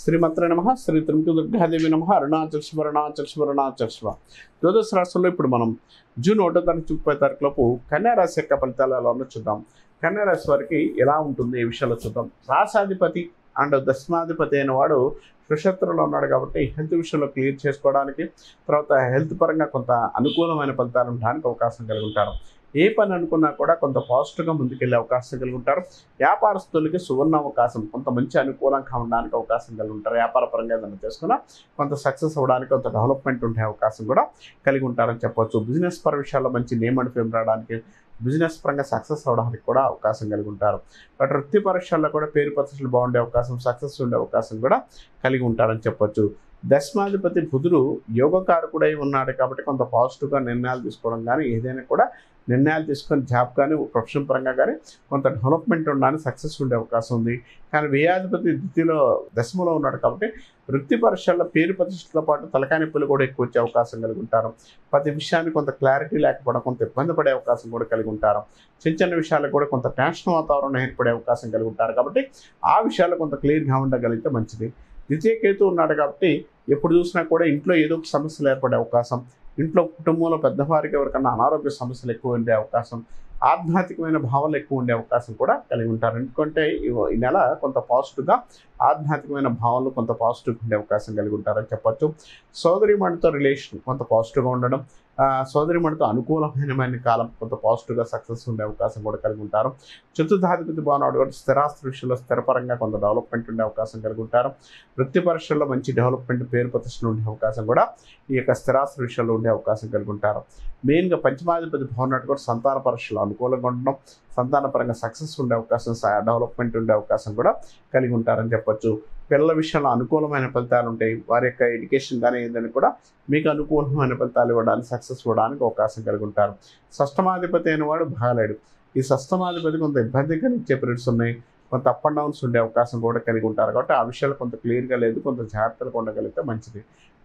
శ్రీమంత్ర నమ శ్రీ త్రిముఖ దుర్గాదేవి నమ అరుణాచల్ శివ అరుణాచల్ శివ అరుణాచల్ శివ. ద్వాదశ రాష్ట్రంలో ఇప్పుడు మనం జూన్ ఒకటో తారీఖు ముప్పై తారీఖులోపు కన్యారాశి యొక్క ఫలితాలు ఎలా ఉన్నో చూద్దాం. కన్యారాశి వారికి ఎలా ఉంటుంది ఏ విషయాలు చూద్దాం. రాసాధిపతి అండ్ దశమాధిపతి అయిన వాడు సుశత్రులో ఉన్నాడు కాబట్టి హెల్త్ విషయంలో క్లియర్ చేసుకోవడానికి తర్వాత హెల్త్ పరంగా కొంత అనుకూలమైన ఫలితాలు ఉండడానికి అవకాశం కలిగి ఉంటారు. ఏ పని అనుకున్నా కూడా కొంత పాజిటివ్గా ముందుకెళ్ళే అవకాశం కలిగి ఉంటారు వ్యాపారస్తులకి సువర్ణ అవకాశం కొంత మంచి అనుకూలంగా ఉండడానికి అవకాశం కలిగి ఉంటారు వ్యాపార పరంగా ఏదైనా చేసుకున్నా కొంత సక్సెస్ అవ్వడానికి కొంత డెవలప్మెంట్ ఉండే అవకాశం కూడా కలిగి ఉంటారని చెప్పొచ్చు. బిజినెస్ పర విషయాల్లో మంచి నేమ్ అండ్ ఫేమ్ రావడానికి బిజినెస్ పరంగా సక్సెస్ అవ్వడానికి కూడా అవకాశం కలిగి ఉంటారు బట్ వృత్తి పరీక్షల్లో కూడా పేరు ప్రతిష్టలు బాగుండే అవకాశం సక్సెస్ ఉండే అవకాశం కూడా కలిగి ఉంటారని చెప్పొచ్చు. దశమాధిపతి బుధుడు యోగకారకుడై ఉన్నాడు కాబట్టి కొంత పాజిటివ్గా నిర్ణయాలు తీసుకోవడం కానీ ఏదైనా కూడా నిర్ణయాలు తీసుకొని జాబ్ కానీ ప్రొఫెషన్ పరంగా కానీ కొంత డెవలప్మెంట్ ఉండడానికి సక్సెస్ ఉండే అవకాశం ఉంది. కానీ వ్యయాధిపతి ద్వితీయలో దశమలో ఉన్నాడు కాబట్టి వృత్తి పరీక్షల్లో పేరు ప్రతిష్టతో పాటు తలకాని నొప్పులు కూడా ఎక్కువ వచ్చే అవకాశం కలిగి ఉంటారు. ప్రతి విషయాన్ని కొంత క్లారిటీ లేకపోవడం కొంత ఇబ్బంది పడే అవకాశం కూడా కలిగి ఉంటారు. చిన్న చిన్న విషయాలకు కూడా కొంత టెన్షన్ వాతావరణం ఏర్పడే అవకాశం కలిగి ఉంటారు కాబట్టి ఆ విషయాలు కొంత క్లియర్గా ఉండగలిగితే మంచిది. ద్వితీయ కేతు ఉన్నాడు కాబట్టి ఎప్పుడు చూసినా కూడా ఇంట్లో ఏదో ఒక సమస్యలు ఏర్పడే అవకాశం ఇంట్లో కుటుంబంలో పెద్దవారికి ఎవరికన్నా అనారోగ్య సమస్యలు ఎక్కువ ఉండే అవకాశం ఆధ్యాత్మికమైన భావాలు ఎక్కువ ఉండే అవకాశం కూడా కలిగి ఉంటారు. ఎందుకంటే ఈ- నెల కొంత పాజిటివ్గా ఆధ్యాత్మికమైన భావాలు కొంత పాజిటివ్గా ఉండే అవకాశం కలిగి ఉంటారని చెప్పచ్చు. సోదరి మణితో రిలేషన్ కొంత పాజిటివ్గా ఉండడం సోదరి మణితో అనుకూలమైన కాలం కొంత పాజిటివ్గా సక్సెస్ ఉండే అవకాశం కూడా కలిగి ఉంటారు. చతుర్థాధిపతి బాగున్నాడు కాబట్టి స్థిరాస్తి విషయంలో స్థిరపరంగా కొంత డెవలప్మెంట్ ఉండే అవకాశం కలిగి ఉంటారు. వృత్తి పరిశ్రమలో మంచి డెవలప్మెంట్ పేరు ప్రతిష్టలు ఉండే అవకాశం కూడా ఈ యొక్క స్థిరాస్తి విషయంలో ఉండే అవకాశం కలిగి ఉంటారు. మెయిన్గా పంచమాధిపతి బాగున్నాడు కూడా సంతాన పరీక్షలు అనుకూలంగా ఉండడం సంతాన పరంగా సక్సెస్ ఉండే అవకాశం డెవలప్మెంట్ ఉండే అవకాశం కూడా కలిగి ఉంటారని చెప్పొచ్చు. పిల్లల విషయంలో అనుకూలమైన ఫలితాలు ఉంటాయి. వారి యొక్క ఎడ్యుకేషన్ కానీ ఏదైనా కూడా మీకు అనుకూలమైన ఫలితాలు ఇవ్వడానికి సక్సెస్ ఇవ్వడానికి అవకాశం కలిగి ఉంటారు. సష్టమాధిపతి అయిన వాడు బాగాలేడు ఈ సష్టమాధిపతి కొంత ఇబ్బంది కలిగించే పీరియడ్స్ ఉన్నాయి. కొంత అప్ అండ్ డౌన్స్ ఉండే అవకాశం కూడా కలిగి ఉంటారు. కాబట్టి ఆ విషయాలు కొంత క్లియర్గా లేదు కొంత జాగ్రత్తలు ఉండగలిగితే మంచిది.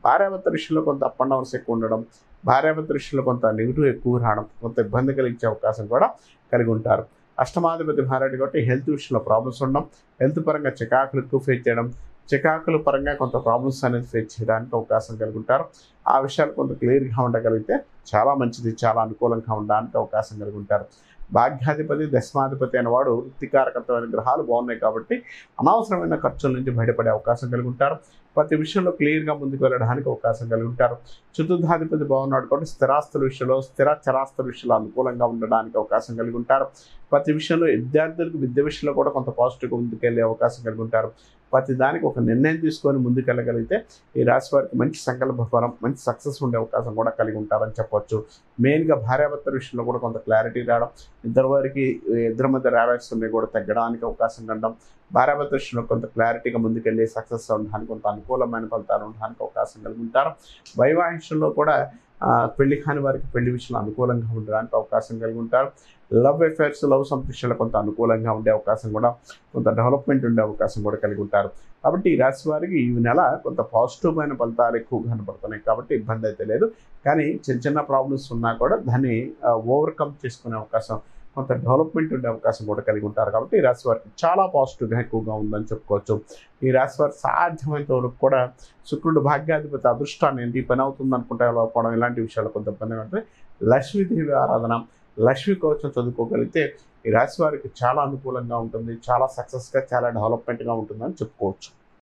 భార్యాభర్త విషయంలో కొంత అప్ అండ్ డౌన్స్ ఎక్కువ ఉండడం భార్యాభర్త విషయంలో కొంత నెగిటివ్ ఎక్కువ రావడం కొంత ఇబ్బంది కలిగించే అవకాశం కూడా కలిగి ఉంటారు. అష్టమాధిపతి భార్య కాబట్టి హెల్త్ విషయంలో ప్రాబ్లమ్స్ ఉండడం హెల్త్ పరంగా చికాకులు ఎక్కువ ఫేస్ చేయడం చికాకుల పరంగా కొంత ప్రాబ్లమ్స్ అనేది ఫేస్ చేయడానికి అవకాశం కలిగి ఉంటారు. ఆ విషయాలు కొంత క్లియర్గా ఉండగలిగితే చాలా మంచిది చాలా అనుకూలంగా ఉండడానికి అవకాశం కలిగి ఉంటారు. భాగ్యాధిపతి దశమాధిపతి అనేవాడు వృత్తికారకత్వమైన గ్రహాలు బాగున్నాయి కాబట్టి అనవసరమైన ఖర్చుల నుంచి బయటపడే అవకాశం కలిగి ఉంటారు. ప్రతి విషయంలో క్లియర్గా ముందుకు వెళ్ళడానికి అవకాశం కలిగి ఉంటారు. చతుర్థాధిపతి బాగున్నాడు కాబట్టి స్థిరాస్తుల విషయంలో స్థిర చరాస్తుల విషయంలో అనుకూలంగా ఉండడానికి అవకాశం కలిగి ఉంటారు. ప్రతి విషయంలో విద్యార్థులకు విద్య విషయంలో కూడా కొంత పాజిటివ్గా ముందుకెళ్ళే అవకాశం కలిగి ఉంటారు. ప్రతి దానికి ఒక నిర్ణయం తీసుకొని ముందుకెళ్ళగలిగితే ఈ రాశి వారికి మంచి సంకల్ప ఫలం మంచి సక్సెస్ ఉండే అవకాశం కూడా కలిగి ఉంటారని చెప్పొచ్చు. మెయిన్గా భార్యాభర్త విషయంలో కూడా కొంత క్లారిటీ రావడం ఇద్దరు వారికి ఇద్దరి మధ్య రావాల్సినవి కూడా తగ్గడానికి అవకాశం కనడం భార్యాభర్త విషయంలో కొంత క్లారిటీగా ముందుకెళ్ళి సక్సెస్ ఉండడానికి కొంత అనుకూలమైన ఫలితాలు ఉండడానికి అవకాశం కలిగి ఉంటారు. వైవాహిషంలో కూడా పెళ్ళి కాని వారికి పెళ్ళి విషయంలో అనుకూలంగా ఉండడానికి అవకాశం కలిగి ఉంటారు. లవ్ అఫైర్స్ లవ్ సంతృష్టిలో కొంత అనుకూలంగా ఉండే అవకాశం కూడా కొంత డెవలప్మెంట్ ఉండే అవకాశం కూడా కలిగి ఉంటారు. కాబట్టి ఈ రాశి వారికి ఈ నెల కొంత పాజిటివ్ అయిన ఫలితాలు ఎక్కువ కనపడుతున్నాయి కాబట్టి ఇబ్బంది అయితే లేదు. కానీ చిన్న చిన్న ప్రాబ్లమ్స్ ఉన్నా కూడా దాన్ని ఓవర్కమ్ చేసుకునే అవకాశం కొంత డెవలప్మెంట్ ఉండే అవకాశం కూడా కలిగి ఉంటారు. కాబట్టి ఈ రాశి వారికి చాలా పాజిటివ్గా ఎక్కువగా ఉందని చెప్పుకోవచ్చు. ఈ రాశి వారు సాధ్యమైనంత వరకు కూడా శుక్రుడు భాగ్యాధిపతి అదృష్టాన్ని ఏంటి? పని అవుతుంది అనుకుంటే లోపడం ఇలాంటి విషయాలు కొంత ఇబ్బంది అంటే లక్ష్మీదేవి ఆరాధన లక్ష్మీ కవచం చదువుకోగలిగితే ఈ రాశి వారికి చాలా అనుకూలంగా ఉంటుంది. చాలా సక్సెస్గా చాలా డెవలప్మెంట్గా ఉంటుందని చెప్పుకోవచ్చు.